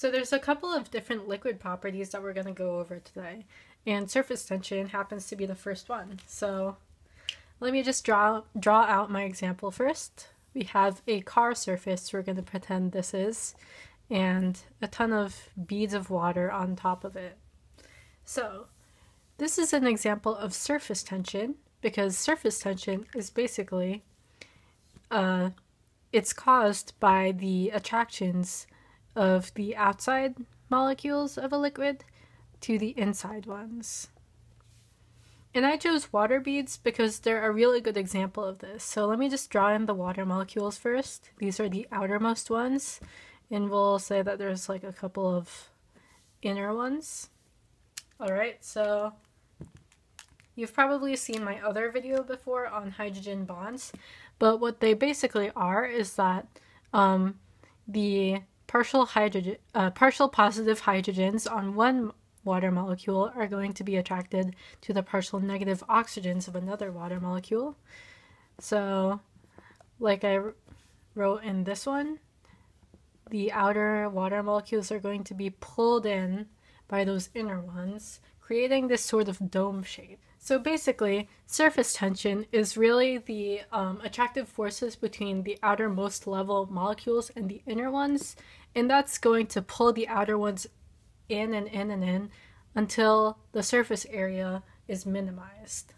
So there's a couple of different liquid properties that we're going to go over today, and surface tension happens to be the first one. So let me just draw draw out my example first. We have a car surface we're going to pretend this is, and a ton of beads of water on top of it. So this is an example of surface tension because surface tension is basically uh, it's caused by the attractions of the outside molecules of a liquid to the inside ones. And I chose water beads because they're a really good example of this. So let me just draw in the water molecules first. These are the outermost ones. And we'll say that there's like a couple of inner ones. Alright, so you've probably seen my other video before on hydrogen bonds. But what they basically are is that um, the partial hydrogen, uh, partial positive hydrogens on one water molecule are going to be attracted to the partial negative oxygens of another water molecule. So, like I wrote in this one, the outer water molecules are going to be pulled in by those inner ones, creating this sort of dome shape. So basically, surface tension is really the um, attractive forces between the outermost level molecules and the inner ones, and that's going to pull the outer ones in and in and in until the surface area is minimized.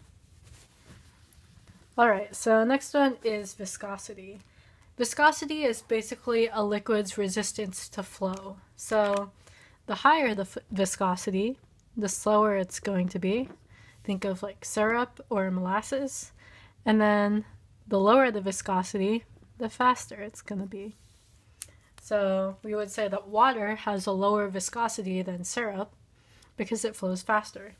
Alright, so next one is viscosity. Viscosity is basically a liquid's resistance to flow. So the higher the viscosity, the slower it's going to be. Think of like syrup or molasses. And then the lower the viscosity, the faster it's going to be. So we would say that water has a lower viscosity than syrup because it flows faster.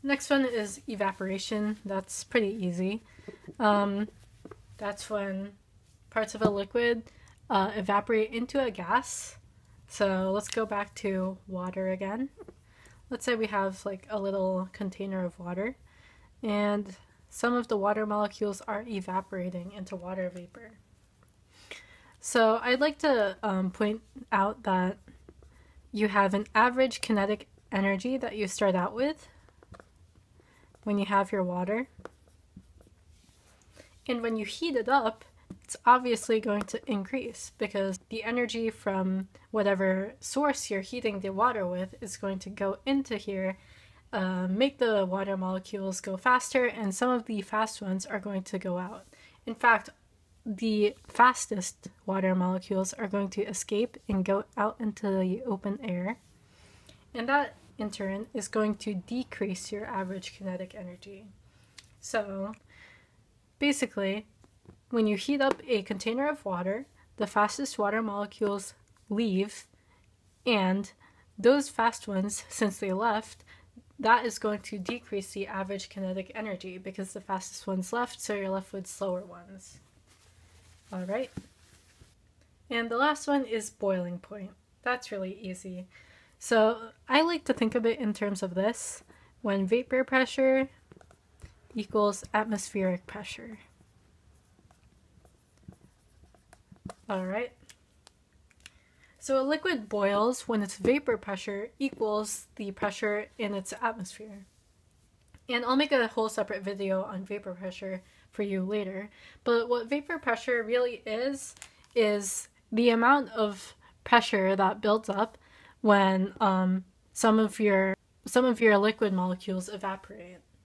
Next one is evaporation. That's pretty easy. Um, that's when parts of a liquid uh, evaporate into a gas. So let's go back to water again. Let's say we have like a little container of water and some of the water molecules are evaporating into water vapor. So I'd like to um, point out that you have an average kinetic energy that you start out with when you have your water. And when you heat it up, it's obviously going to increase because the energy from whatever source you're heating the water with is going to go into here, uh, make the water molecules go faster, and some of the fast ones are going to go out. In fact, the fastest water molecules are going to escape and go out into the open air. And that, in turn, is going to decrease your average kinetic energy. So, basically, when you heat up a container of water, the fastest water molecules leave, and those fast ones, since they left, that is going to decrease the average kinetic energy because the fastest ones left, so you're left with slower ones. All right. And the last one is boiling point. That's really easy. So I like to think of it in terms of this when vapor pressure equals atmospheric pressure. All right. So a liquid boils when its vapor pressure equals the pressure in its atmosphere. And I'll make a whole separate video on vapor pressure for you later. But what vapor pressure really is, is the amount of pressure that builds up when um, some of your some of your liquid molecules evaporate.